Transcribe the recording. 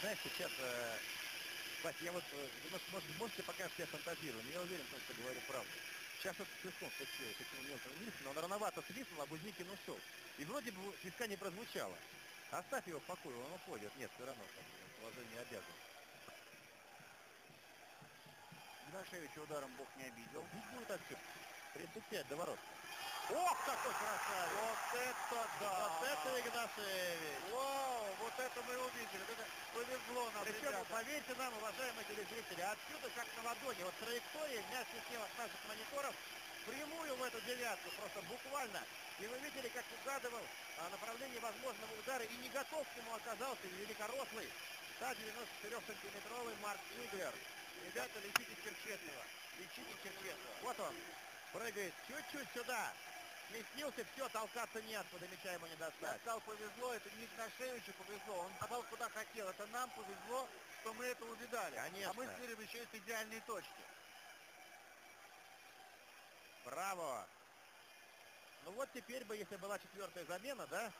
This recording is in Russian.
знаешь, сейчас, э, Вась, я вот, э, вы, может, может, можете пока все фантазировать, но я уверен, том, что говорю правду. Сейчас вот свистун вскочил, таким мелким Нильсон, он рановато свистнул, а Бузникин ушел. И вроде бы свистка не прозвучало. Оставь его в покое, он уходит. Нет, все равно, положение обязан. Игнашевича ударом Бог не обидел. Бить будет отсюда. 35 до ворот. Ох, какой красавец! Вот это да! Вот это Игнашевич! Вот это мы увидели. Вот нам, Причем, поверьте нам, уважаемые телезрители, отсюда как на ладони, вот траектория летел от наших мониторов прямую в эту девятку, просто буквально. И вы видели, как угадывал а, направление возможного удара, и не готов к нему оказался великорослый 194-сантиметровый Марк Иглер. Ребята, лечите Черчетного. Лечите Черчетного. Вот он, прыгает чуть-чуть сюда. Сместился, все, толкаться неоткуда, мяча ему не Я достать. сказал, повезло, это не Игнашевичу повезло, он попал куда хотел. Это нам повезло, что мы это увидали. Конечно. А мы стырим еще из идеальной точки. Браво! Ну вот теперь бы, если была четвертая замена, да,